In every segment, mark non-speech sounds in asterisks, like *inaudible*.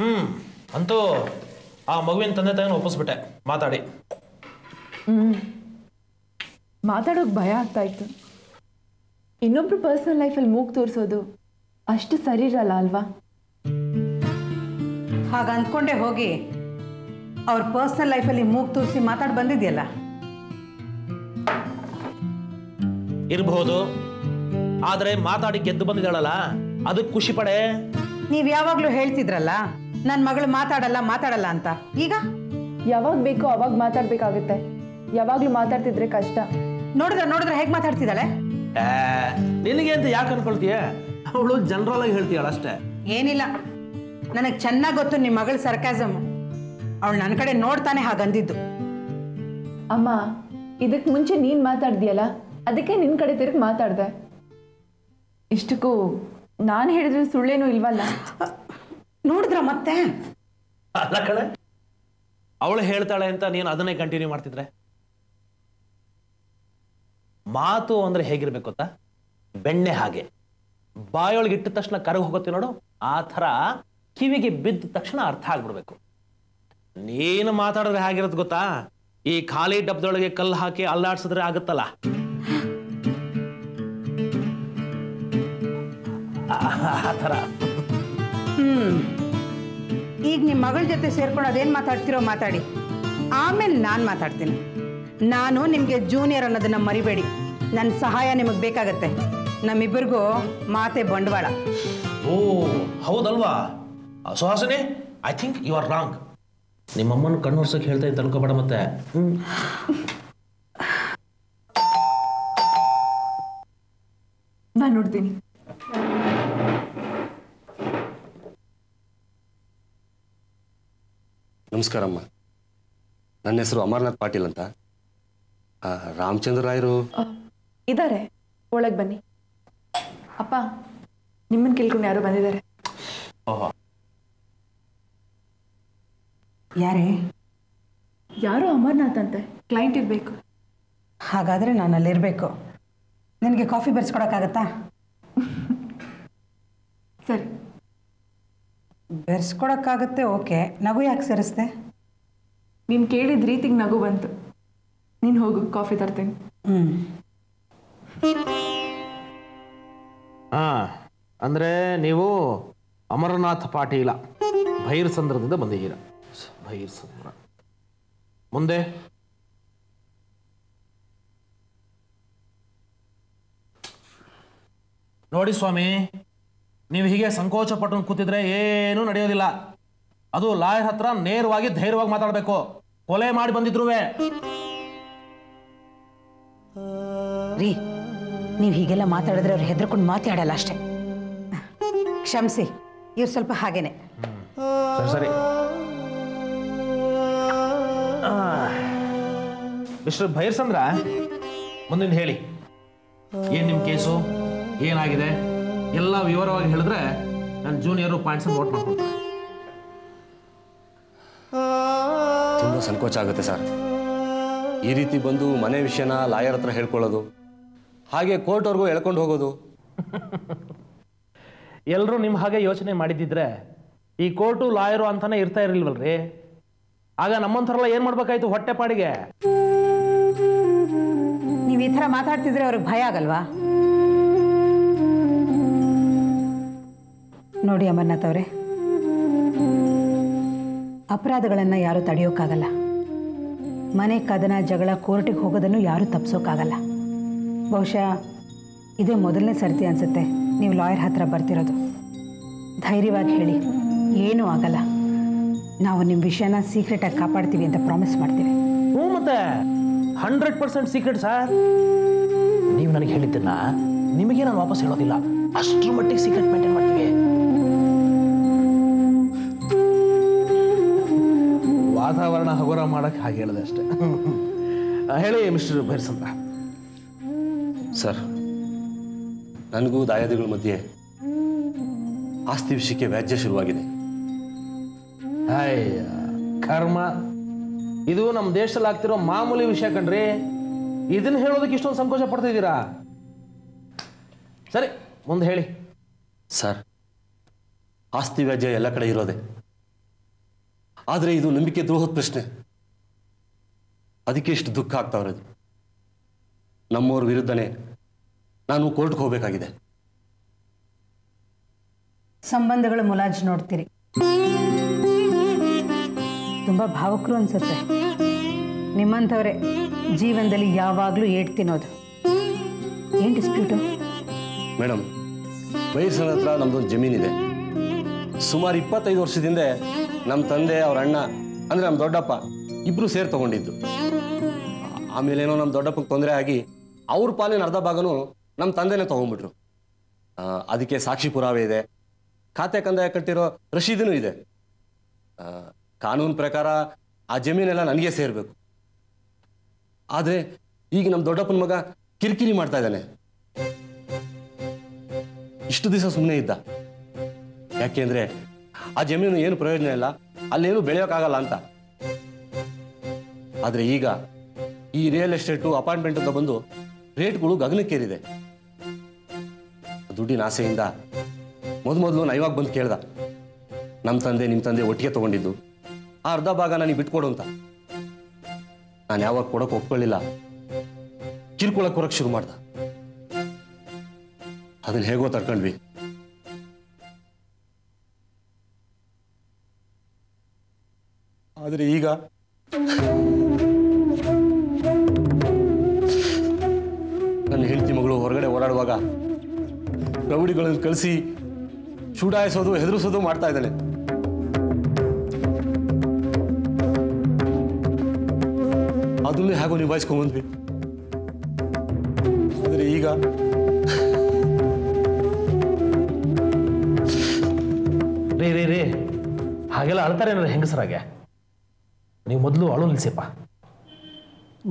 ಹ್ಮ್ ಅಂತೂ ಆ ಮಗುವಿನ ತಂದೆ ತಾಯಿನ ಒಪ್ಪಿಸ್ಬಿಟ್ಟೆ. ಮಾತಾಡಿ. ಮಾತಾಡೋಕೆ ಭಯ ಆಗ್ತಾ ಇತ್ತು. ಇನ್ನೊಬ್ರು ಪರ್ಸನಲ್ ಲೈಫಲ್ಲಿ ಮೂಗ್ ತೋರಿಸೋದು ಅಷ್ಟು ಸರಿ ಇರಲ್ಲ ಅಲ್ವಾ? ಹಾಗ ಅಂದ್ಕೊಂಡೆ ಹೋಗಿ ಅವ್ರ ಲೈಫ್ ಲೈಫಲ್ಲಿ ಮೂಗ್ ತೋರಿಸಿ ಮಾತಾಡಿ ಬಂದಿದ್ಯಲ್ಲ? ಇರಬಹುದು. ಆದರೆ ಮಾತಾಡಿ ಗೆದ್ದು ಬಂದಿದ್ದಾಳಲ್ಲ ಅದಕ್ಕೆ ಖುಷಿ ಪಡೆ. ನೀವು ಯಾವಾಗಲೂ ಹೇಳ್ತಿದ್ರಲ್ಲ ನನ್ನ ಮಗಳು ಮಾತಾಡಲ್ಲ ಮಾತಾಡಲ್ಲ ಅಂತ. ಈಗ? ಯಾವಾಗ ಬೇಕೋ ಅವಾಗ ಮಾತಾಡ್ಬೇಕಾಗುತ್ತೆ. ಯಾವಾಗ್ಲೂ ಮಾತಾಡ್ತಿದ್ರೆ ಕಷ್ಟ. ನೋಡಿದ್ರೆ ನೋಡಿದ್ರೆ ಹೇಗ್ ಮಾತಾಡ್ತಿದ್ದಾಳೆ? ಆ, ನಿನಗೆ ಅಂತ ಯಾಕೆ ಅನ್ಕೊಳ್ತೀಯ? ಅವಳು ಜನರಲ್ ಆಗಿ ಹೇಳ್ತೀಯಾಳ ಅಷ್ಟೇ. ಏನಿಲ್ಲ. ನನಗೆ ಚೆನ್ನಾಗಿ ಗೊತ್ತು ನಿಮ್ಮ ಮಗಳ ಸರ್ಕಾಸಮ್ ಅವಳು ನನ್ನ ಕಡೆ ನೋಡ್ತಾನೆ ಹಾಗಂದಿದ್ದು. ಅಮ್ಮ ಇದಕ್ಕೆ ಮುಂಚೆ ನೀನು ಮಾತಾಡ್ದಿಯಲ್ಲ? ಅದಕ್ಕೆ ನಿನ್ ಕಡೆ ತಿರುಗಿ ಮಾತಾಡ್ದೆ. ಇಷ್ಟಕ್ಕೂ ನಾನು ಹೇಳಿದ್ರೆ ಸುಳ್ಳೇನೂ ಇಲ್ವಲ್ಲ? ನೋಡಿದ್ರ ಮತ್ತೆ? ಅಲ್ಲ ಕಣೆ. ಅವಳು ಹೇಳ್ತಾಳೆ ಅಂತ ನೀನು ಅದನ್ನೇ ಕಂಟಿನ್ಯೂ ಮಾಡ್ತಿದ್ರೆ? ಮಾತು ಅಂದ್ರೆ ಹೇಗಿರ್ಬೇಕು ಗೊತ್ತಾ? ಬೆಣ್ಣೆ ಹಾಗೆ. ಬಾಯೊಳಗೆ ಇಟ್ಟ ತಕ್ಷಣ ಕರಗಿ ಹೋಗುತ್ತೆ ನೋಡು ಆ ಥರ ಕಿವಿಗೆ ಬಿದ್ದ ತಕ್ಷಣ ಅರ್ಥ ಆಗ್ಬಿಡ್ಬೇಕು. ನೀನು ಮಾತಾಡಿದ್ರೆ ಹೇಗಿರುತ್ತೆ ಗೊತ್ತಾ? ಈ ಖಾಲಿ ಡಬ್ಬದೊಳಗೆ ಕಲ್ಲು ಹಾಕಿ ಅಲ್ಲಾಡ್ಸಿದ್ರೆ ಆಗುತ್ತಲ್ಲ? ಆ ಥರ. ಹ್ಮ್. ಈಗ ನಿಮ್ಮ ಮಗಳ ಜೊತೆ ಸೇರ್ಕೊಂಡು ಅದೇನು ಮಾತಾಡ್ತಿರೋ ಮಾತಾಡಿ. ಆಮೇಲೆ ನಾನು ಮಾತಾಡ್ತೀನಿ. ನಾನು ನಿಮಗೆ ಜೂನಿಯರ್ ಅನ್ನೋದನ್ನ ಮರಿಬೇಡಿ. ನನ್ನ ಸಹಾಯ ನಿಮಗೆ ಬೇಕಾಗತ್ತೆ. ನಮ್ಮಿಬ್ಬರಿಗೂ ಮಾತೆ ಬಂಡವಾಳ. ಓ ಹೌದಲ್ವಾ? ಸುಹಾಸನೆ I think you are wrong ನಿಮ್ಮಮ್ಮನ ಕಣ್ಣು ಹೊರ್ಸಕ್ಕೆ ಹೇಳ್ತಾ ಇದ್ದ ಅನ್ಕೋಬೇಡ ಮತ್ತೆ. ನಾನು ನೋಡ್ತೀನಿ. ನಮಸ್ಕಾರಮ್ಮ. ನನ್ನ ಹೆಸರು ಅಮರನಾಥ್ ಪಾಟೀಲ್ ಅಂತ. ಆ, ರಾಮಚಂದ್ರ ರಾಯರು. ಇದ್ದಾರೆ ಒಳಗೆ ಬನ್ನಿ. ಅಪ್ಪ ನಿಮ್ಮನ್ನು ಕೇಳ್ಕೊಂಡು ಯಾರು ಬಂದಿದ್ದಾರೆ. ಓಹೋ. ಯಾರೇ? ಯಾರು ಅಮರ್ನಾಥ್ ಅಂತೆ. ಕ್ಲೈಂಟ್ ಇರಬೇಕು. ಹಾಗಾದರೆ ನಾನು ಅಲ್ಲಿರಬೇಕು. ನಿನಗೆ ಕಾಫಿ ಬೆರೆಸ್ಕೊಡೋಕ್ಕಾಗತ್ತಾ? ಸರಿ. ಬೆರೆಸ್ಕೊಡೋಕ್ಕಾಗತ್ತೆ ಓಕೆ. ನಗು ಯಾಕೆ ಸೇರಿಸ್ದೆ? ನೀನು ಕೇಳಿದ ರೀತಿಗೆ ನಗು ಬಂತು. ನೀನು ಹೋಗು ಕಾಫಿ ತರ್ತೀನಿ. ಹ್ಞೂ ಅಂದರೆ ಅಂದ್ರೆ ನೀವು ಅಮರನಾಥ್ ಪಾಟೀಲ ಭೈರಸಂದ್ರದಿಂದ ಬಂದಿದ್ದೀರ. ಭೈರಸಂದ್ರ ಮುಂದೆ? ನೋಡಿ ಸ್ವಾಮಿ ನೀವು ಹೀಗೆ ಸಂಕೋಚ ಪಟ್ಟು ಕೂತಿದ್ರೆ ಏನೂ ನಡೆಯೋದಿಲ್ಲ. ಅದು ಲಾಯರ್ ಹತ್ರ ನೇರವಾಗಿ ಧೈರ್ಯವಾಗಿ ಮಾತಾಡಬೇಕು. ಕೊಲೆ ಮಾಡಿ ಬಂದಿದ್ರು ರೀ ನೀವು ಹೀಗೆಲ್ಲ ಮಾತಾಡಿದ್ರೆ ಅವ್ರು ಹೆದರ್ಕೊಂಡು ಮಾತಾಡಲ್ಲ ಅಷ್ಟೇ. ಕ್ಷಮಿಸಿ ಇವ್ರು ಸ್ವಲ್ಪ ಹಾಗೇನೆ. ಸರಿ ಸರಿ. ಮಿಸ್ಟರ್ ಭೈರ್ಸಂದ್ರ ಮುಂದಿನ ಹೇಳಿ. ಏನ್ ನಿಮ್ ಕೇಸು? ಏನಾಗಿದೆ? ಎಲ್ಲ ವಿವರವಾಗಿ ಹೇಳಿದ್ರೆ ನನ್ನ ಜೂನಿಯರು ಪಾಯಿಂಟ್ಸ್ ನೋಟ್ ಮಾಡ್ಕೊಳ್ತಾರೆ ತುಂಬ ಸಂಕೋಚ ಆಗುತ್ತೆ ಸರ್. ಈ ರೀತಿ ಬಂದು ಮನೆ ವಿಷಯನ ಲಾಯರ್ ಹತ್ರ ಹೇಳ್ಕೊಳ್ಳೋದು ಹಾಗೆ ಕೋರ್ಟ್ವರೆಗೂ ಎಳ್ಕೊಂಡು ಹೋಗೋದು. *laughs* ಎಲ್ಲರೂ ನಿಮ್ಮ ಹಾಗೆ ಯೋಚನೆ ಮಾಡಿದ್ದಿದ್ರೆ ಈ ಕೋರ್ಟು ಲಾಯರು ಅಂತಾನೆ ಇರ್ತಾ ಇರಲಿಲ್ವಲ್ರಿ? ಆಗ ನಮ್ಮಂಥರೆಲ್ಲ ಏನು ಮಾಡ್ಬೇಕಾಯ್ತು ಹೊಟ್ಟೆ ಪಾಡಿಗೆ? ನೀವು ಈ ಥರ ಮಾತಾಡ್ತಿದ್ರೆ ಅವ್ರಿಗೆ ಭಯ ಆಗಲ್ವಾ? ನೋಡಿ ಅಮರ್ನಾಥ್ ಅವರೇ ಅಪರಾಧಗಳನ್ನು ಯಾರೂ ತಡೆಯೋಕ್ಕಾಗಲ್ಲ. ಮನೆ ಕದನ ಜಗಳ ಕೋರ್ಟಿಗೆ ಹೋಗೋದನ್ನು ಯಾರೂ ತಪ್ಪಿಸೋಕ್ಕಾಗಲ್ಲ ಬಹುಶಃ ಇದೇ ಮೊದಲನೇ ಸರ್ತಿ ಅನಿಸುತ್ತೆ ನೀವು ಲಾಯರ್ ಹತ್ರ ಬರ್ತಿರೋದು. ಧೈರ್ಯವಾಗಿ ಹೇಳಿ ಏನೂ ಆಗಲ್ಲ. ನಾವು ನಿಮ್ಮ ವಿಷಯನ ಸೀಕ್ರೆಟಾಗಿ ಕಾಪಾಡ್ತೀವಿ ಅಂತ ಪ್ರಾಮಿಸ್ ಮಾಡ್ತೀವಿ. ಹ್ಞೂ ಮತ್ತೆ? ಹಂಡ್ರೆಡ್ ಪರ್ಸೆಂಟ್ ಸೀಕ್ರೆಟ್ ಸರ್ ನೀವು ನನಗೆ ಹೇಳಿದ್ದನ್ನ ನಿಮಗೆ ನಾನು ವಾಪಸ್ ಹೇಳೋದಿಲ್ಲ. ಅಷ್ಟರ ಮಟ್ಟಿಗೆ ಸೀಕ್ರೆಟ್ ಮೇಂಟೈನ್ ಮಾಡ್ತೀವಿ. ವಾತಾವರಣ ಹಗುರ ಮಾಡಕ್ಕೆ ಹಾಗೆ ಹೇಳಿದೆ ಅಷ್ಟೇ. ಹೇಳಿ ಮಿಸ್ಟರ್ ಭೈರಸಂದ್ರ ಸರ್ ನನಗೂ ದಾಯಾದಿಗಳ ಮಧ್ಯೆ ಆಸ್ತಿ ವಿಷಯಕ್ಕೆ ವ್ಯಾಜ್ಯ ಶುರುವಾಗಿದೆ. ಅಯ್ಯ ಕರ್ಮ. ಇದು ನಮ್ಮ ದೇಶದಲ್ಲಿ ಆಗ್ತಿರೋ ಮಾಮೂಲಿ ವಿಷಯ ಕಣ್ರಿ. ಇದನ್ನ ಹೇಳೋದಕ್ಕೆ ಇಷ್ಟೊಂದು ಸಂಕೋಚ ಪಡ್ತಿದ್ದೀರಾ? ಸರಿ ಮುಂದೆ ಹೇಳಿ. ಸರ್ ಆಸ್ತಿ ವ್ಯಾಜ್ಯ ಎಲ್ಲ ಕಡೆ ಇರೋದೆ. ಆದರೆ ಇದು ನಂಬಿಕೆ ದ್ರೋಹದ ಪ್ರಶ್ನೆ. ಅದಕ್ಕೆ ಎಷ್ಟು ದುಃಖ ಆಗ್ತಾ ಇರೋದು. ನಮ್ಮವ್ರ ವಿರುದ್ಧನೇ ನಾನು ಕೋರ್ಟ್ಗೆ ಹೋಗಬೇಕಾಗಿದೆ. ಸಂಬಂಧಗಳ ಮುಲಾಜ್ ನೋಡ್ತೀರಿ. ತುಂಬ ಭಾವಕರು ಅನ್ಸುತ್ತೆ. ನಿಮ್ಮಂಥವ್ರೆ ಜೀವನದಲ್ಲಿ ಯಾವಾಗಲೂ ಏಟ್ ತಿನ್ನೋದು. ಏನು ಡಿಸ್ಪ್ಯೂಟು ಮೇಡಮ್ ಮೈಸೂರ ಹತ್ರ ನಮ್ದೊಂದು ಜಮೀನಿದೆ. ಸುಮಾರು ಇಪ್ಪತ್ತೈದು ವರ್ಷದಿಂದ ನಮ್ಮ ತಂದೆ, ಅವ್ರ ಅಣ್ಣ, ಅಂದರೆ ನಮ್ಮ ದೊಡ್ಡಪ್ಪ ಇಬ್ಬರು ಸೇರಿ ತಗೊಂಡಿದ್ದು. ಆಮೇಲೆ ಏನೋ ನಮ್ಮ ದೊಡ್ಡಪ್ಪಗೆ ತೊಂದರೆ ಆಗಿ ಅವ್ರ ಪಾಲಿನ ಅರ್ಧ ಭಾಗನೂ ನಮ್ಮ ತಂದೆನೇ ತಗೊಂಡ್ಬಿಟ್ರು ಅದಕ್ಕೆ ಸಾಕ್ಷಿ ಪುರಾವೆ ಇದೆ. ಖಾತೆ ಕಂದಾಯ ಕಟ್ಟಿರೋ ರಶೀದನೂ ಇದೆ. ಕಾನೂನು ಪ್ರಕಾರ ಆ ಜಮೀನೆಲ್ಲ ನನಗೆ ಸೇರಬೇಕು. ಆದರೆ ಈಗ ನಮ್ಮ ದೊಡ್ಡಪ್ಪನ ಮಗ ಕಿರಿಕಿರಿ ಮಾಡ್ತಾ ಇದ್ದಾನೆ. ಇಷ್ಟು ದಿವಸ ಸುಮ್ಮನೆ ಇದ್ದ. ಯಾಕೆಂದ್ರೆ ಆ ಜಮೀನು ಏನು ಪ್ರಯೋಜನ ಇಲ್ಲ? ಅಲ್ಲೇನು ಬೆಳೆಯೋಕ್ಕಾಗಲ್ಲ ಅಂತ. ಆದ್ರೆ ಈಗ ಈ ರಿಯಲ್ ಎಸ್ಟೇಟು ಅಪಾರ್ಟ್ಮೆಂಟ್ ಅಂತ ಬಂದು ರೇಟ್ಗಳು ಗಗನಕ್ಕೇರಿದೆ. ದುಡ್ಡಿನ ಆಸೆಯಿಂದ ಮೊದ್ ಮೊದಲು ನಾ ಇವಾಗ ಬಂದು ಕೇಳ್ದ. ನಮ್ಮ ತಂದೆ ನಿಮ್ಮ ತಂದೆ ಒಟ್ಟಿಗೆ ತಗೊಂಡಿದ್ದು. ಆ ಅರ್ಧ ಭಾಗ ನನಗೆ ಬಿಟ್ಕೊಡು ಅಂತ. ನಾನು ಯಾವಾಗ ಕೊಡೋಕೆ ಒಪ್ಕೊಳ್ಳಿಲ್ಲ. ಕಿರ್ಕೊಳಕ್ಕೆ ಕೊರಕ್ಕೆ ಶುರು ಮಾಡ್ದ. ಅದನ್ನ ಹೇಗೋ ತಡ್ಕೊಂಡ್ವಿ. ಆದ್ರೆ ಈಗ ನನ್ನ ಹೆಂಡತಿ ಮಗಳು ಹೊರಗಡೆ ಓಡಾಡುವಾಗ ರೌಡಿಗಳನ್ನು ಕಳಿಸಿ ಚೂಡಾಯಿಸೋದು, ಹೆದರಿಸೋದು ಮಾಡ್ತಾ ಇದ್ದಾನೆ ಅದನ್ನೇ ಹಾಗೂ ನಿಭಾಯಿಸ್ಕೊಂಡ್ಬಂದ್ವಿ ಆದರೆ ಈಗ ರೇ ರೇ ರೇ, ಹಾಗೆಲ್ಲ ಅಳ್ತಾರೆ ಏನಾರ ಹೆಂಗಸರಾಗೆ. ನೀವು ಮೊದಲು ಅಳು ನಿಲ್ಸಿಪ್ಪ.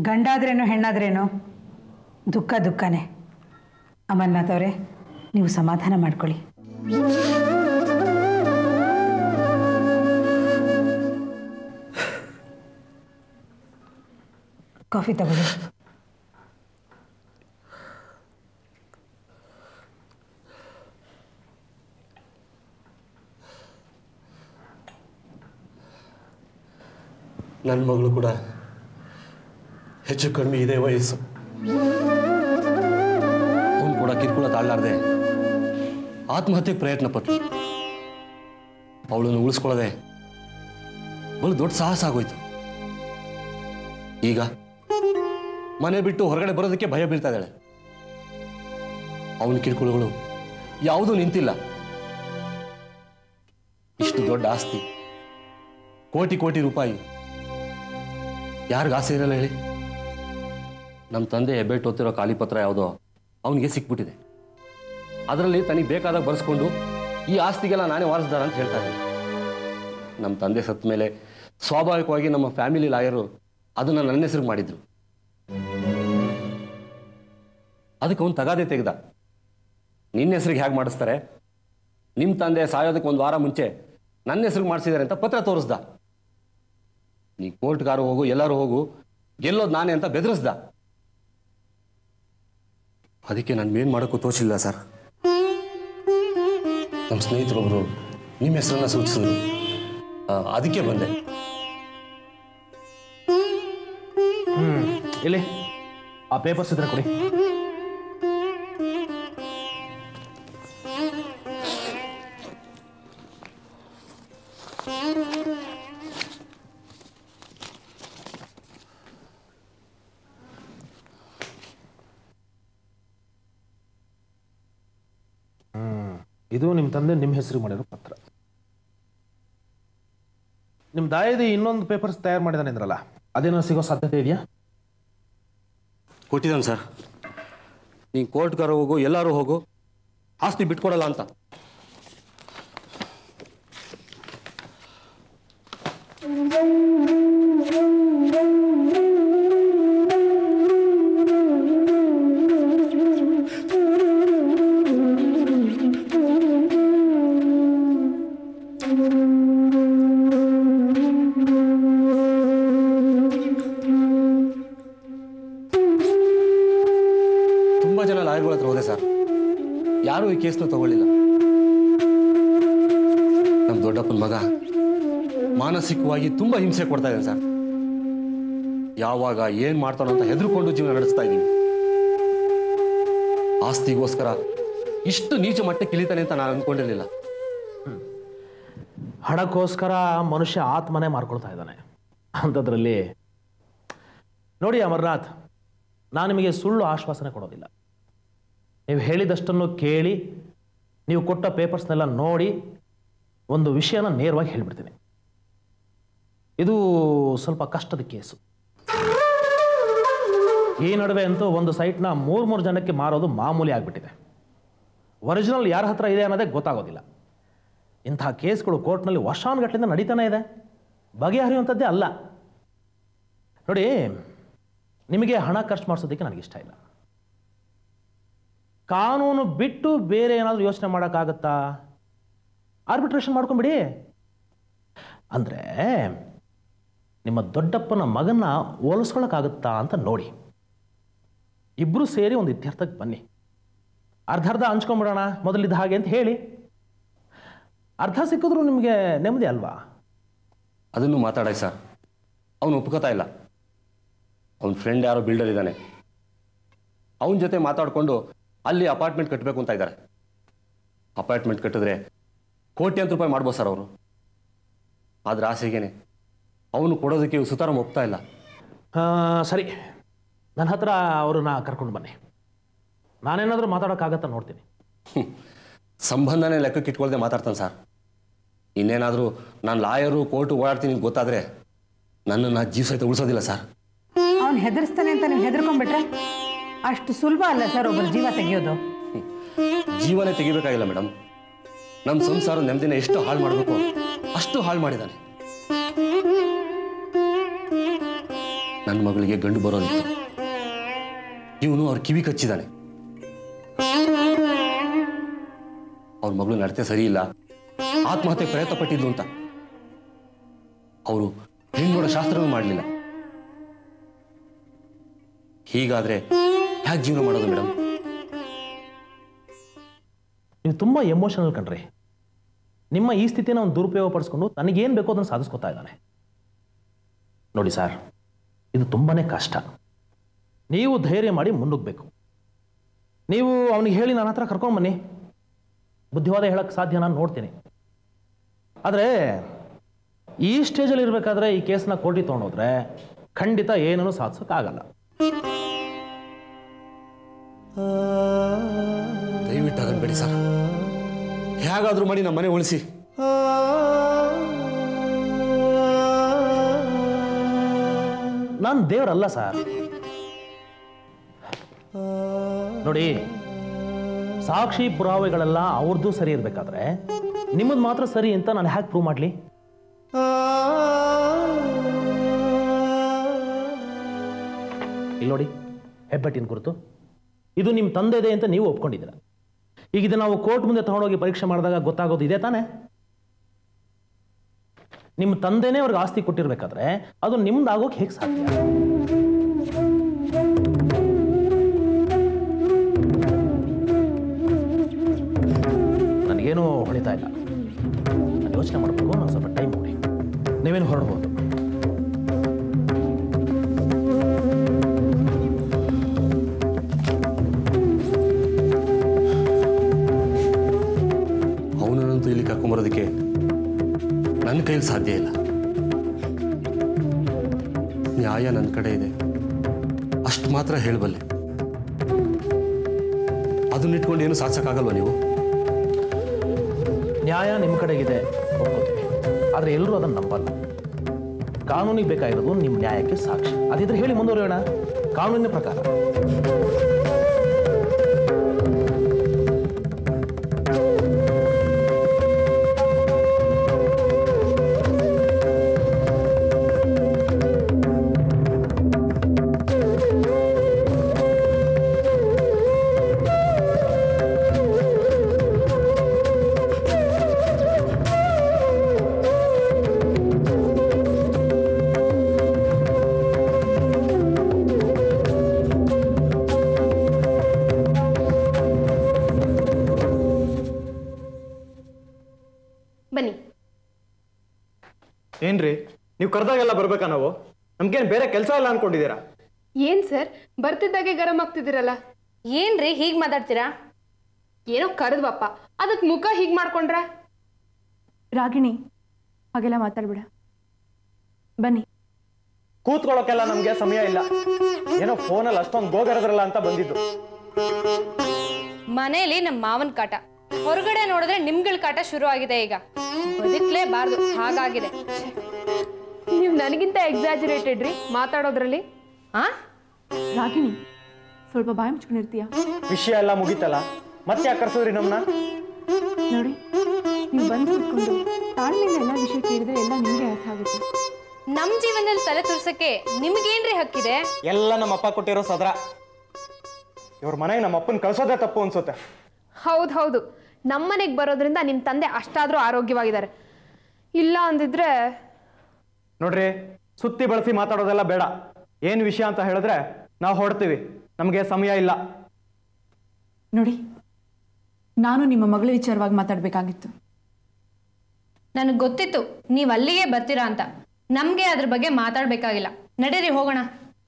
ಗಂಡಾದ್ರೇನು, ಹೆಣ್ಣಾದ್ರೇನು? ದುಃಖ ದುಃಖನೇ. ಅಮರ್ನಾಥ್ ಅವರೇ, ನೀವು ಸಮಾಧಾನ ಮಾಡ್ಕೊಳ್ಳಿ. ಕಾಫಿ ತಗೊಳ್ಳಿ. ನನ್ನ ಮಗಳು ಕೂಡ ಹೆಚ್ಚು ಕಮ್ಮಿ ಇದೆ ವಯಸ್ಸು. ಅವನು ಕೂಡ ಕಿರ್ಕುಳ ತಾಳ್ಲಾರ್ದೆ ಆತ್ಮಹತ್ಯೆಗೆ ಪ್ರಯತ್ನ ಪಟ್ರು ಅವಳನ್ನು ಉಳಿಸ್ಕೊಳ್ಳದೆ ಬಲು ದೊಡ್ಡ ಸಾಹಸ ಆಗೋಯ್ತು. ಈಗ ಮನೆ ಬಿಟ್ಟು ಹೊರಗಡೆ ಬರೋದಕ್ಕೆ ಭಯ ಬೀಳ್ತಾ ಇದ್ದಾಳೆ. ಅವನ ಕಿರುಕುಳಗಳು ಯಾವುದೂ ನಿಂತಿಲ್ಲ. ಇಷ್ಟು ದೊಡ್ಡ ಆಸ್ತಿ, ಕೋಟಿ ಕೋಟಿ ರೂಪಾಯಿ ಯಾರಿಗ ಆಸೆ ಇರಲ್ಲ ಹೇಳಿ. ನಮ್ಮ ತಂದೆ ಹೆಬ್ಬೆಟ್ಟು ಓದ್ತಿರೋ ಖಾಲಿ ಪತ್ರ ಯಾವುದೋ ಅವನಿಗೆ ಸಿಕ್ಬಿಟ್ಟಿದೆ. ಅದರಲ್ಲಿ ತನಗೆ ಬೇಕಾದಾಗ ಬರೆಸ್ಕೊಂಡು ಈ ಆಸ್ತಿಗೆಲ್ಲ ನಾನೇ ವಾರಿಸ್ದಾರ ಅಂತ ಹೇಳ್ತಾ ಇದ್ದೀನಿ. ನಮ್ಮ ತಂದೆ ಸತ್ತ ಮೇಲೆ ಸ್ವಾಭಾವಿಕವಾಗಿ ನಮ್ಮ ಫ್ಯಾಮಿಲಿ ಲಾಯರು ಅದನ್ನು ನನ್ನ ಹೆಸರು ಮಾಡಿದ್ರು. ಅದಕ್ಕೆ ಅವನು ತಗಾದೆ ತೆಗೆದ. ನಿನ್ನ ಹೆಸರಿಗೆ ಹೇಗೆ ಮಾಡಿಸ್ತಾರೆ? ನಿಮ್ಮ ತಂದೆ ಸಾಯೋದಕ್ಕೆ ಒಂದು ವಾರ ಮುಂಚೆ ನನ್ನ ಹೆಸರಿಗೆ ಮಾಡಿಸಿದ್ದಾರೆ ಅಂತ ಪತ್ರ ತೋರಿಸ್ದ. ನೀ ಕೋರ್ಟ್ಗಾರು ಹೋಗು, ಎಲ್ಲರೂ ಹೋಗು, ಗೆಲ್ಲೋದು ನಾನೇ ಅಂತ ಬೆದರಿಸ್ದ. ಅದಕ್ಕೆ ನಾನು ಏನು ಮಾಡೋಕ್ಕೂ ತೋಚಿಲ್ಲ ಸರ್. ನಮ್ಮ ಸ್ನೇಹಿತರೊಬ್ಬರು ನಿಮ್ಮ ಹೆಸರನ್ನ ಸೂಚಿಸಿದ್ರು. ಅದಕ್ಕೆ ಬಂದೆ. ಇಲ್ಲಿ. ಆ ಪೇಪರ್ಸ್ ಇದ್ರೆ ಕೊಡಿ. ಇದು ನಿಮ್ಮ ತಂದೆ ನಿಮ್ಮ ಹೆಸರು ಮಾಡಿರೋ ಪತ್ರ. ನಿಮ್ಮ ದಾಯದಿ ಇನ್ನೊಂದು ಪೇಪರ್ಸ್ ತಯಾರು ಮಾಡಿದಾನೆ ಅಂದ್ರಲ್ಲ ಅದೇನೋ ಸಿಗೋ ಸಾಧ್ಯತೆ ಇದೆಯಾ? ಕೊಟ್ಟಿದ್ದಾನೆ ಸರ್. ನೀ ಕೋರ್ಟ್ಗಾರ ಹೋಗು, ಎಲ್ಲರೂ ಹೋಗು, ಆಸ್ತಿ ಬಿಟ್ಕೊಡಲ್ಲ ಅಂತ. ಕೇಸ್ನ ತಗೊಳ್ಳಿಲ್ಲ. ನಮ್ಮ ದೊಡ್ಡಪ್ಪನ ಮಗ ಮಾನಸಿಕವಾಗಿ ತುಂಬಾ ಹಿಂಸೆ ಕೊಡ್ತಾ ಇದ್ದಾನೆ ಸರ್. ಯಾವಾಗ ಏನ್ ಮಾಡ್ತಾನೋ ಅಂತ ಹೆದರ್ಕೊಂಡು ಜೀವನ ನಡೆಸ್ತಾ ಇದ್ದೀನಿ. ಆಸ್ತಿಗೋಸ್ಕರ ಇಷ್ಟು ನೀಚ ಮಟ್ಟಕ್ಕೆ ಇಳಿತಾನೆ ಅಂತ ನಾನು ಅನ್ಕೊಂಡಿರ್ಲಿಲ್ಲ. ಹಣಕ್ಕೋಸ್ಕರ ಮನುಷ್ಯ ಆತ್ಮನೇ ಮಾರ್ಕೊಳ್ತಾ ಇದ್ದಾನೆ. ಅಂಥದ್ರಲ್ಲಿ ನೋಡಿ ಅಮರ್ನಾಥ್, ನಾನು ನಿಮಗೆ ಸುಳ್ಳು ಆಶ್ವಾಸನೆ ಕೊಡೋದಿಲ್ಲ. ನೀವು ಹೇಳಿದಷ್ಟನ್ನು ಕೇಳಿ, ನೀವು ಕೊಟ್ಟ ಪೇಪರ್ಸ್ನೆಲ್ಲ ನೋಡಿ ಒಂದು ವಿಷಯನ ನೇರವಾಗಿ ಹೇಳಿಬಿಡ್ತೀನಿ. ಇದು ಸ್ವಲ್ಪ ಕಷ್ಟದ ಕೇಸು. ಈ ನಡುವೆ ಅಂತೂ ಒಂದು ಸೈಟ್ನ ಮೂರು ಮೂರು ಜನಕ್ಕೆ ಮಾರೋದು ಮಾಮೂಲಿ ಆಗಿಬಿಟ್ಟಿದೆ. ಒರಿಜಿನಲ್ ಯಾರ ಹತ್ರ ಇದೆ ಅನ್ನೋದೇ ಗೊತ್ತಾಗೋದಿಲ್ಲ. ಇಂಥ ಕೇಸ್ಗಳು ಕೋರ್ಟ್ನಲ್ಲಿ ವರ್ಷಾನುಗಟ್ಟಲಿಂದ ನಡೀತಾನೆ ಇದೆ. ಬಗೆಹರಿಯುವಂಥದ್ದೇ ಅಲ್ಲ. ನೋಡಿ, ನಿಮಗೆ ಹಣ ಖರ್ಚು ಮಾಡಿಸೋದಕ್ಕೆ ನನಗಿಷ್ಟ ಇಲ್ಲ. ಕಾನೂನು ಬಿಟ್ಟು ಬೇರೆ ಏನಾದರೂ ಯೋಚನೆ ಮಾಡೋಕ್ಕಾಗತ್ತಾ? ಆರ್ಬಿಟ್ರೇಷನ್ ಮಾಡ್ಕೊಂಬಿಡಿ. ಅಂದರೆ ನಿಮ್ಮ ದೊಡ್ಡಪ್ಪನ ಮಗನ್ನ ಹೋಲಿಸ್ಕೊಳಕ್ಕಾಗುತ್ತಾ ಅಂತ ನೋಡಿ. ಇಬ್ಬರು ಸೇರಿ ಒಂದು ಇತ್ಯರ್ಥಕ್ಕೆ ಬನ್ನಿ. ಅರ್ಧ ಅರ್ಧ ಹಂಚ್ಕೊಂಬಿಡೋಣ, ಮೊದಲಿದ್ದ ಹಾಗೆ ಅಂತ ಹೇಳಿ. ಅರ್ಧ ಸಿಕ್ಕಿದ್ರು ನಿಮಗೆ ನೆಮ್ಮದಿ ಅಲ್ವಾ? ಅದನ್ನು ಮಾತಾಡಕ್ಕೆ ಸರ್. ಅವನು ಒಪ್ಕೋತಾ ಇಲ್ಲ. ಅವನ ಫ್ರೆಂಡ್ ಯಾರೋ ಬಿಲ್ಡರ್ ಇದ್ದಾನೆ. ಅವನ ಜೊತೆ ಮಾತಾಡಿಕೊಂಡು ಅಲ್ಲಿ ಅಪಾರ್ಟ್ಮೆಂಟ್ ಕಟ್ಟಬೇಕು ಅಂತ ಇದ್ದಾರೆ. ಅಪಾರ್ಟ್ಮೆಂಟ್ ಕಟ್ಟಿದ್ರೆ ಕೋಟ್ಯಾಂತರ ರೂಪಾಯಿ ಮಾಡ್ಬೋದು ಸರ್ ಅವರು. ಆದ್ರೆ ಆಸೆಗೇನೆ ಅವನು ಕೊಡೋದಕ್ಕೆ ಸುತಾರಾಮ್ ಒಪ್ತಾ ಇಲ್ಲ. ಆ, ಸರಿ. ನನ್ನ ಹತ್ರ ಅವ್ರನ್ನ ಕರ್ಕೊಂಡು ಬನ್ನಿ. ನಾನೇನಾದರೂ ಮಾತಾಡೋಕ್ಕಾಗತ್ತಾ ನೋಡ್ತೀನಿ. ಸಂಬಂಧನೇ ಲೆಕ್ಕಕ್ಕೆ ಇಟ್ಕೊಳ್ದೆ ಮಾತಾಡ್ತಾನೆ ಸರ್. ಇನ್ನೇನಾದರೂ ನಾನು ಲಾಯರು ಕೋರ್ಟು ಓಡಾಡ್ತೀನಿ ಗೊತ್ತಾದರೆ ನನ್ನನ್ನು ಜೀವ ಸಹಿತ ಉಳಿಸೋದಿಲ್ಲ ಸರ್. ಅವನು ಹೆದರ್ಸ್ತಾನೆ ಅಂತ ನೀವು ಹೆದರ್ಕೊಂಡ್ಬಿಟ್ರೆ? ಅಷ್ಟು ಸುಲಭ ಅಲ್ಲ ಸರ್ ಒಬ್ಬರು ಜೀವ ತೆಗೆಯೋದು. ಜೀವನೇ ತೆಗಿಬೇಕಾಗಿಲ್ಲ ಮೇಡಮ್ ನಮ್ಮ ಸಂಸಾರ ನೆಮ್ಮದಿನ ಎಷ್ಟು ಹಾಳು ಮಾಡಬೇಕು ಅಷ್ಟು ಹಾಳು ಮಾಡಿದ್ದಾನೆ ನನ್ನ ಮಗಳಿಗೆ ಗಂಡು ಬರೋದಿತ್ತು ಇವನು ಅವ್ರ ಕಿವಿ ಕಚ್ಚಿದ್ದಾನೆ ಅವ್ರ ಮಗಳು ನಡತೆ ಸರಿ ಇಲ್ಲ. ಆತ್ಮಹತ್ಯೆ ಪ್ರಯತ್ನ ಪಟ್ಟಿದ್ದು ಅಂತ. ಅವರು ಹೆಣ್ಣು ಶಾಸ್ತ್ರವೂ ಮಾಡಲಿಲ್ಲ. ಹೀಗಾದ್ರೆ ಯಾಕೆ ಜೀವನ ಮಾಡೋದು ಮೇಡಮ್? ನೀವು ತುಂಬ ಎಮೋಷನಲ್ ಕಣ್ರಿ. ನಿಮ್ಮ ಈ ಸ್ಥಿತಿನ ಒಂದು ದುರುಪಯೋಗ ಪಡಿಸ್ಕೊಂಡು ತನಗೇನು ಬೇಕೋ ಅದನ್ನು ಸಾಧಿಸ್ಕೊತಾ ಇದ್ದಾನೆ. ನೋಡಿ ಸರ್, ಇದು ತುಂಬಾನೇ ಕಷ್ಟ. ನೀವು ಧೈರ್ಯ ಮಾಡಿ ಮುನ್ನುಗ್ಬೇಕು ನೀವು ಅವನಿಗೆ ಹೇಳಿ ನನ್ನ ಹತ್ರ ಕರ್ಕೊಂಡು ಬನ್ನಿ. ಬುದ್ಧಿವಾದ ಹೇಳಕ್ಕೆ ಸಾಧ್ಯ ನಾನು ನೋಡ್ತೀನಿ. ಆದರೆ ಈ ಸ್ಟೇಜಲ್ಲಿ ಇರಬೇಕಾದ್ರೆ ಈ ಕೇಸನ್ನ ಕೋರ್ಟಿಗೆ ತೊಗೊಂಡೋದ್ರೆ ಖಂಡಿತ ಏನೂ ಸಾಧಿಸೋಕ್ಕಾಗಲ್ಲ. ದಯವಿಟ್ಟು ಅದನ್ನು ಬಿಡಿ ಸರ್. ಹೇಗಾದರೂ ಮಾಡಿ ನಮ್ಮ ಮನೆ ಉಳಿಸಿ. ನಾನು ದೇವರಲ್ಲ ಸರ್. ನೋಡಿ, ಸಾಕ್ಷಿ ಪುರಾವೆಗಳೆಲ್ಲ ಅವ್ರದ್ದು ಸರಿ ಇರಬೇಕಾದ್ರೆ ನಿಮ್ಮದು ಮಾತ್ರ ಸರಿ ಅಂತ ನಾನು ಹ್ಯಾಕ್ ಪ್ರೂವ್ ಮಾಡಲಿ? ಇಲ್ಲಿ ನೋಡಿ, ಹೆಬ್ಬೆಟ್ಟಿನ ಕುರಿತು ಇದು ನಿಮ್ಮ ತಂದೆ ಇದೆ ಅಂತ ನೀವು ಒಪ್ಕೊಂಡಿದ್ದೀರ? ಈಗ ಇದು ನಾವು ಕೋರ್ಟ್ ಮುಂದೆ ತಗೊಂಡೋಗಿ ಪರೀಕ್ಷೆ ಮಾಡಿದಾಗ ಗೊತ್ತಾಗೋದು ಇದೆ ತಾನೇ? ನಿಮ್ಮ ತಂದೆನೇ ಅವ್ರಿಗೆ ಆಸ್ತಿ ಕೊಟ್ಟಿರ್ಬೇಕಾದ್ರೆ ಅದು ನಿಮ್ದು ಆಗೋಕೆ ಹೇಗೆ ಸಾಧ್ಯ? ನನಗೇನು ಹೊಳಿತಾ ಇಲ್ಲ. ಯೋಚನೆ ಮಾಡಬೇಕು, ಒಂದು ಸ್ವಲ್ಪ ಟೈಮ್ ಕೊಡಿ. ನೀವೇನು ಹೊರಡ್ಬೋದು? ಕರ್ಕೊಂಬರೋದಕ್ಕೆ ನನ್ನ ಕೈಯಲ್ಲಿ ಸಾಧ್ಯ ಇಲ್ಲ. ನ್ಯಾಯ ನನ್ನ ಕಡೆ ಇದೆ. ಅಷ್ಟು ಮಾತ್ರ ಹೇಳಬಲ್ಲೆ. ಅದನ್ನಿಟ್ಕೊಂಡು ಏನು ಸಾಧಿಸೋಕ್ಕಾಗಲ್ವ ನೀವು? ನ್ಯಾಯ ನಿಮ್ಮ ಕಡೆಗಿದೆ ಆದರೆ ಎಲ್ಲರೂ ಅದನ್ನು ನಂಬಲ್ಲ. ಕಾನೂನಿಗೆ ಬೇಕಾಗಿರೋದು ನಿಮ್ಮ ನ್ಯಾಯಕ್ಕೆ ಸಾಕ್ಷಿ. ಅದಿದ್ರೆ ಹೇಳಿ ಮುಂದುವರಿಯೋಣ. ಕಾನೂನಿನ ಪ್ರಕಾರ. ನಮ್ಗೇನು ಬೇರೆ ಅನ್ಕೊಂಡಿದ್ದೀರಾ? ಏನ್ ಸರ್? ಬರ್ತಿದ್ದಾಗೆ ಗರಂ ಆಗ್ತಿದ್ದೀರಲ್ಲ? ಏನ್ರಿ ಹೀಗ್ ಮಾತಾಡ್ತೀರಾ? ಏನೋ ಕರೆದ್ವಪ್ಪ. ಅದಕ್ ಮುಖ ಹೀಗ್ ಮಾಡ್ಕೊಂಡ್ರ? ರಾಗಿಣಿ ಹಾಗೆಲ್ಲ ಮಾತಾಡ್ಬಿಡ. ಬನ್ನಿ. ಕೂತ್ಕೊಳ್ಳೋಕೆಲ್ಲ ನಮ್ಗೆ ಸಮಯ ಇಲ್ಲ. ಏನೋ ಫೋನಲ್ಲಿ ಅಷ್ಟೊಂದು ಗೋಗರದ್ರಲ್ಲ ಅಂತ ಬಂದಿದ್ದು. ಮನೆಯಲ್ಲಿ ನಮ್ಮ ಮಾವನ್ ಕಾಟ. ಹೊರಗಡೆ ನೋಡಿದ್ರೆ ನಿಮ್ಗಳ ಕಾಟ ಶುರು ಆಗಿದೆ ಈಗ. ಬದುಕ್ಲೇಬಾರ್ದು. ಹಾಗಾಗಿದೆ. ನೀವು ನನಗಿಂತ ಎಕ್ಸಾಜುರೇಟೆಡ್ ರೀ. ಮಾತಾಡೋದ್ರಲ್ಲಿ? ಆ? ರಾಗಿಣಿ ಸ್ವಲ್ಪ ಬಾಯಿ ಮುಚ್ಕೊಂಡಿರ್ತೀಯ? ವಿಷಯ ಎಲ್ಲ ಮುಗೀತಲ್ಲ ಮತ್ತೆ ಯಾಕೆ ಕರ್ಸಿದ್ರಿ ನಮ್ಮನ್ನ ನೋಡಿ ನೀವು ಬಂದು ಕೂತ್ಕೊಂಡು ತಾಳ್ಮೆಯಿಂದ ಎಲ್ಲ ವಿಷಯ ಕೇಳಿದ್ರೆ ಎಲ್ಲ ನಿಮಗೆ ಅರ್ಥ ಆಗುತ್ತೆ. ನಮ್ ಜೀವನದಲ್ಲಿ ತಲೆ ತುರ್ಸಕ್ಕೆ ನಿಮ್ಗೇನ್ರಿ ಹಕ್ಕಿದೆ? ಎಲ್ಲ ನಮ್ಮ ಅಪ್ಪ ಕೊಟ್ಟಿರೋ ಸದ್ರ. ಇವ್ರ ಮನೆಗೆ ನಮ್ಮ ಅಪ್ಪನ ಕಳ್ಸೋದೇ ತಪ್ಪು ಅನ್ಸುತ್ತೆ. ಹೌದು ಹೌದು. ನಮ್ಮನೆಗೆ ಬರೋದ್ರಿಂದ ನಿಮ್ಮ ತಂದೆ ಅಷ್ಟಾದ್ರೂ ಆರೋಗ್ಯವಾಗಿದ್ದಾರೆ. ಇಲ್ಲ ಅಂದಿದ್ರೆ ನೋಡ್ರಿ ಸುತ್ತಿ ಬಳಸಿ ಮಾತಾಡೋದೆಲ್ಲ ಬೇಡ. ಏನು ವಿಷಯ ಅಂತ ಹೇಳಿದ್ರೆ ನಾವು ಹೊಡ್ತೀವಿ ನಮಗೆ ಸಮಯ ಇಲ್ಲ. ನೋಡಿ ನಾನು ನಿಮ್ಮ ಮಗಳ ವಿಚಾರವಾಗಿ ಮಾತಾಡಬೇಕಾಗಿತ್ತು. ನನಗೆ ಗೊತ್ತಿತ್ತು ನೀವ್ ಅಲ್ಲಿಗೆ ಬರ್ತೀರಾ ಅಂತ. ನಮ್ಗೆ ಅದ್ರ ಬಗ್ಗೆ ಮಾತಾಡ್ಬೇಕಾಗಿಲ್ಲ. ನಡೀರಿ ಹೋಗೋಣ.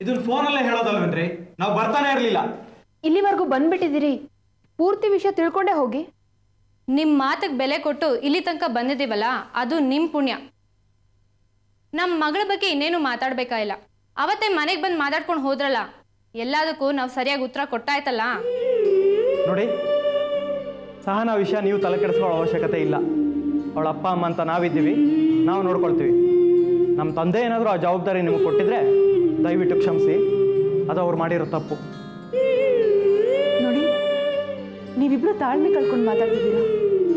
ಇದನ್ನ ಫೋನಲ್ಲೇ ಹೇಳೋದಲ್ವೇನ್ರಿ? ನಾವು ಬರ್ತಾನೆ ಇರಲಿಲ್ಲ. ಇಲ್ಲಿವರೆಗೂ ಬಂದ್ಬಿಟ್ಟಿದ್ದೀರಿ. ಪೂರ್ತಿ ವಿಷಯ ತಿಳ್ಕೊಂಡೇ ಹೋಗಿ. ನಿಮ್ ಮಾತಿಗೆ ಬೆಲೆ ಕೊಟ್ಟು ಇಲ್ಲಿ ತನಕ ಬಂದಿದ್ದೀವಲ್ಲ ಅದು ನಿಮ್ ಪುಣ್ಯ. ನಮ್ಮ ಮಗಳ ಬಗ್ಗೆ ಇನ್ನೇನು ಮಾತಾಡ್ಬೇಕಾಗಿಲ್ಲ ಅವತ್ತೇ ಮನೆಗೆ ಬಂದು ಮಾತಾಡ್ಕೊಂಡು ಹೋದ್ರಲ್ಲ ಎಲ್ಲದಕ್ಕೂ ನಾವು ಸರಿಯಾಗಿ ಉತ್ತರ ಕೊಟ್ಟಾಯ್ತಲ್ಲ? ನೋಡಿ ಸಹನ ವಿಷಯ ನೀವು ತಲೆ ಕೆಡಿಸ್ಕೊಳ್ಳೋ ಅವಶ್ಯಕತೆ ಇಲ್ಲ. ಅವಳ ಅಪ್ಪ ಅಮ್ಮ ಅಂತ ನಾವಿದ್ದೀವಿ ನಾವು ನೋಡ್ಕೊಳ್ತೀವಿ. ನಮ್ಮ ತಂದೆ ಏನಾದರೂ ಆ ಜವಾಬ್ದಾರಿ ನಿಮಗೆ ಕೊಟ್ಟಿದ್ರೆ ದಯವಿಟ್ಟು ಕ್ಷಮಿಸಿ. ಅದು ಅವ್ರು ಮಾಡಿರೋ ತಪ್ಪು. ನೋಡಿ ನೀವಿಬ್ರು ತಾಳ್ಮೆ ಕಳ್ಕೊಂಡು ಮಾತಾಡ್ತಿದ್ದೀರಾ?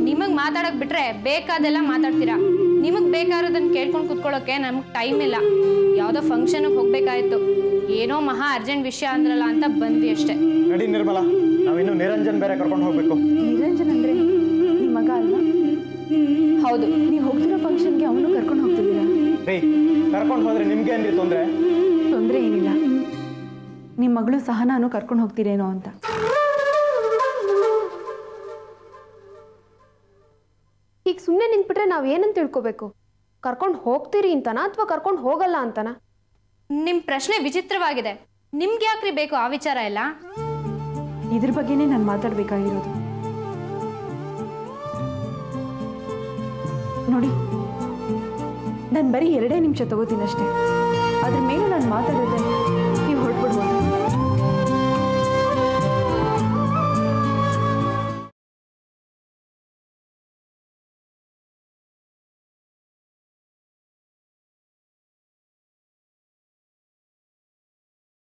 ನಿಮಗೆ ಮಾತಾಡಕ್ ಬಿಟ್ರೆ ಬೇಕಾದೆಲ್ಲ ಮಾತಾಡ್ತೀರಾ? ನಿಮಗ್ ಬೇಕಾರದನ್ನ ಕೇಳ್ಕೊಂಡು ಕುತ್ಕೊಳ್ಳೋಕೆ ನಮ್ಗೆ ಟೈಮ್ ಇಲ್ಲ. ಯಾವುದೋ ಫಂಕ್ಷನ್ಗೆ ಹೋಗ್ಬೇಕಾಯ್ತು. ಏನೋ ಮಹಾ ಅರ್ಜೆಂಟ್ ವಿಷಯ ಅಂದ್ರಲ್ಲ ಅಂತ ಬಂದ್ವಿ ಅಷ್ಟೇ. ನಡಿ ನಿರ್ಮಲ ನಾವಿನ್ನು ನಿರಂಜನ್ ಬೇರೆ ಕರ್ಕೊಂಡು ಹೋಗ್ಬೇಕು. ನಿರಂಜನ್ ಅಂದ್ರೆ ನಿಮ್ಮ ಮಗ ಅಲ್ಲ ಹೌದು. ನೀವು ಹೋಗ್ತಿರೋ ಫಂಕ್ಷನ್ಗೆ ಅವನು ಕರ್ಕೊಂಡು ಹೋಗ್ತಿದ್ದೀರಾ? ರೀ ಕರ್ಕೊಂಡು ಹೋದ್ರೆ ನಿಮ್ಗೆ ಏನ್ರಿ ತೊಂದರೆ? ತೊಂದರೆ ಏನಿಲ್ಲ. ನಿಮ್ಮ ಮಗಳು ಸಹ ನಾನು ಕರ್ಕೊಂಡು ಹೋಗ್ತೀರೇನೋ ಅಂತ. ನಾವು ಏನಂತ ತಿಳ್ಕೋಬೇಕು? ಕರ್ಕೊಂಡು ಹೋಗ್ತೀರಿ ಅಂತನಾ ಅಥವಾ ಕರ್ಕೊಂಡು ಹೋಗಲ್ಲ ಅಂತನಾ? ನಿಮ್ ಪ್ರಶ್ನೆ ವಿಚಿತ್ರವಾಗಿದೆ. ನಿಮ್ಗೆ ಯಾಕ್ರಿ ಬೇಕು ಆ ವಿಚಾರ ಎಲ್ಲ? ಇದ್ರ ಬಗ್ಗೆನೇ ನಾನು ಮಾತಾಡ್ಬೇಕಾಗಿರೋದು. ನೋಡಿ ನಾನು ಬರೀ ಎರಡೇ ನಿಮಿಷ ತಗೋತೀನಿ ಅಷ್ಟೇ ಅದ್ರ ಮೇಲೆ ನಾನು ಮಾತಾಡೋದೆ